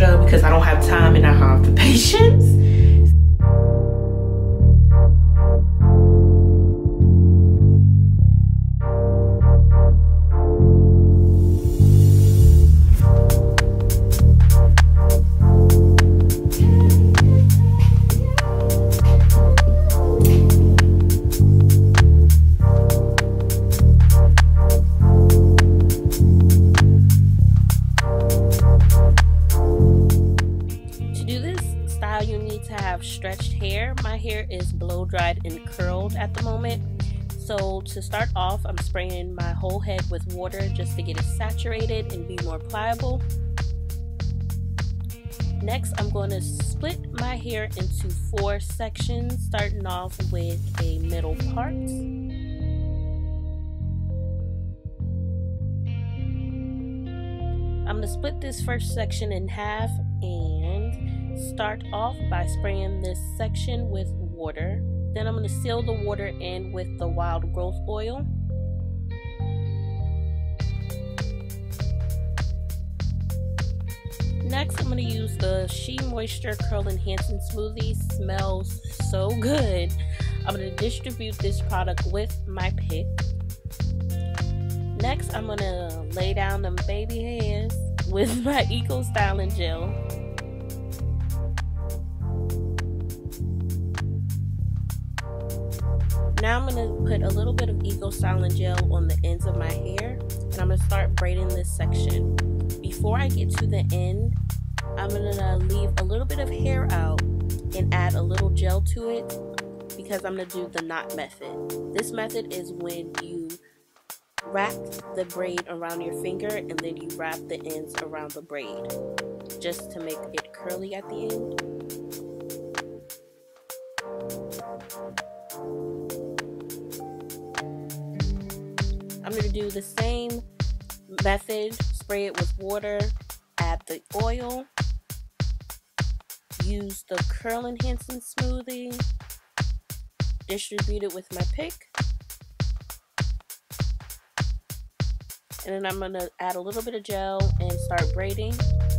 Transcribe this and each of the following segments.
extra because I don't have time and I have the patience. Dried and curled at the moment. So to start off, I'm spraying my whole head with water just to get it saturated and be more pliable. Next, I'm going to split my hair into four sections, starting off with a middle part. I'm going to split this first section in half and Start off by spraying this section with water. Then I'm going to seal the water in with the wild growth oil. Next, I'm going to use the Shea Moisture Curl Enhancing Smoothie. Smells so good. I'm going to distribute this product with my pick. Next, I'm going to lay down them baby hairs with my Eco Styling Gel. Now I'm going to put a little bit of Eco Styling Gel on the ends of my hair and I'm going to start braiding this section. Before I get to the end, I'm going to leave a little bit of hair out and add a little gel to it because I'm going to do the knot method. This method is when you wrap the braid around your finger and then you wrap the ends around the braid just to make it curly at the end. I'm going to do the same method, spray it with water, add the oil, use the curl enhancing smoothie, distribute it with my pick, and then I'm going to add a little bit of gel and start braiding.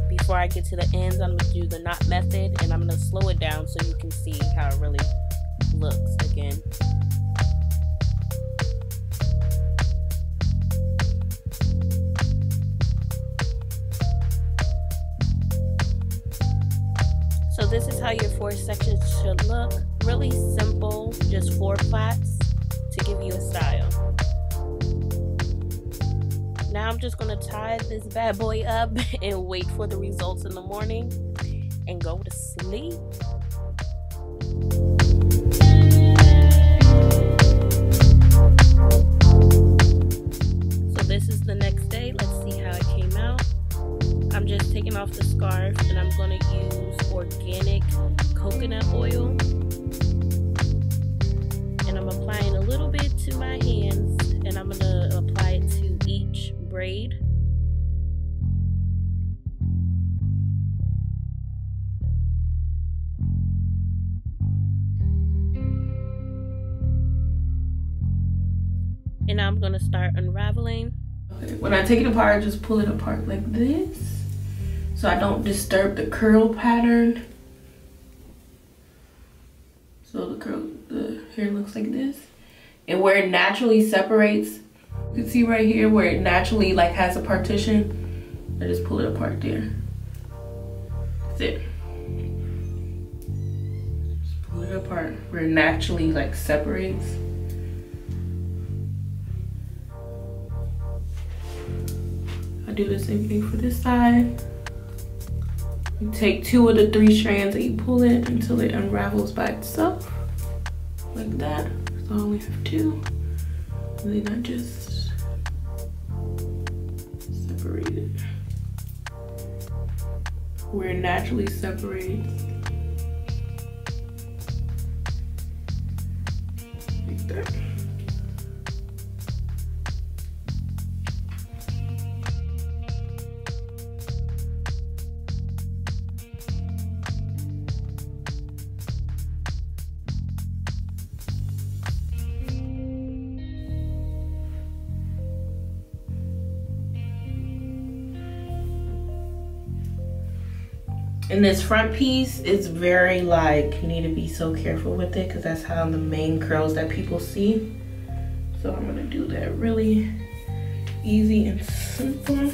Before I get to the ends, I'm going to do the knot method and I'm going to slow it down so you can see how it really looks again. How your four sections should look. Really simple, just four plaits to give you a style. Now I'm just gonna tie this bad boy up and wait for the results in the morning and go to sleep. Braid. And I'm going to start unraveling. When I take it apart, I just pull it apart like this so I don't disturb the curl pattern. So the curl, the hair looks like this. And where it naturally separates, you can see right here where it naturally like has a partition. I just pull it apart there. That's it. Just pull it apart where it naturally like separates. I do the same thing for this side. You take two of the three strands and you pull it until it unravels by itself. Like that. So I only have two. And then I just Where it naturally separates. Like that. And this front piece is very like, you need to be so careful with it because that's how the main curls that people see. So I'm gonna do that really easy and simple.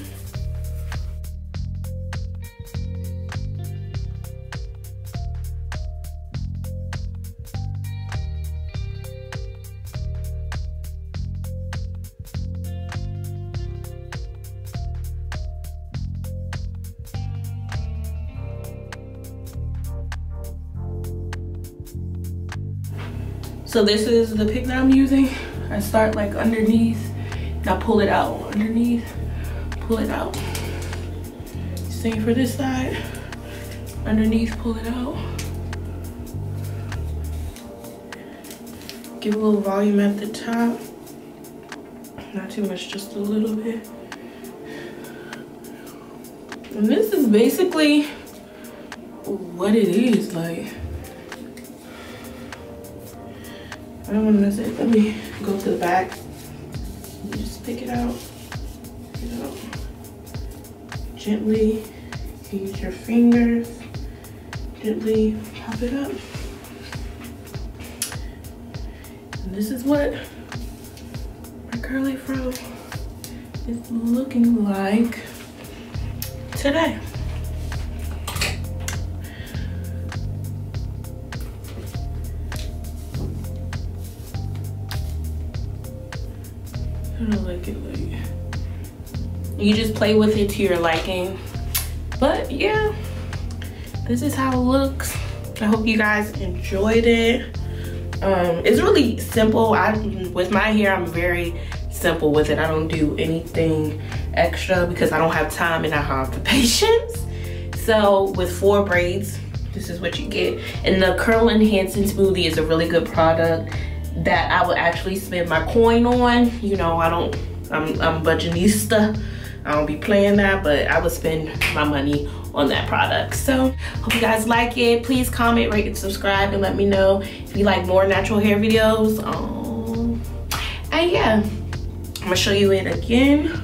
So this is the pick that I'm using. I start like underneath and I pull it out underneath, pull it out. Same for this side. Underneath, pull it out. Give a little volume at the top. Not too much, just a little bit. And this is basically what it is like. I don't want to miss it. Let me go to the back. Just pick it out. Pick it out. Gently use your fingers. Gently pop it up. And this is what my curly fro is looking like today. Like it like you just play with it to your liking. But yeah, this is how it looks. I hope you guys enjoyed it. Um, it's really simple. I with my hair, I'm very simple with it. I don't do anything extra because I don't have time and I have the patience. So with four braids, this is what you get. And the Curl Enhancing Smoothie is a really good product that I would actually spend my coin on. You know, I don't, I'm, I'm budgetista. I don't be playing that, but I would spend my money on that product. So hope you guys like it. Please comment, rate, and subscribe, and let me know if you like more natural hair videos. Um, and yeah, I'm gonna show you it again.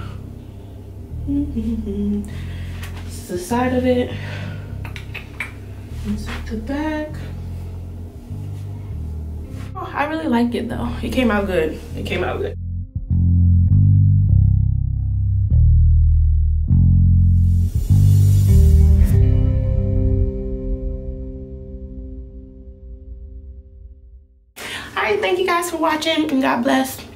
This is the side of it. This is the back. I really like it though. It came out good. It came out good. All right, thank you guys for watching and God bless.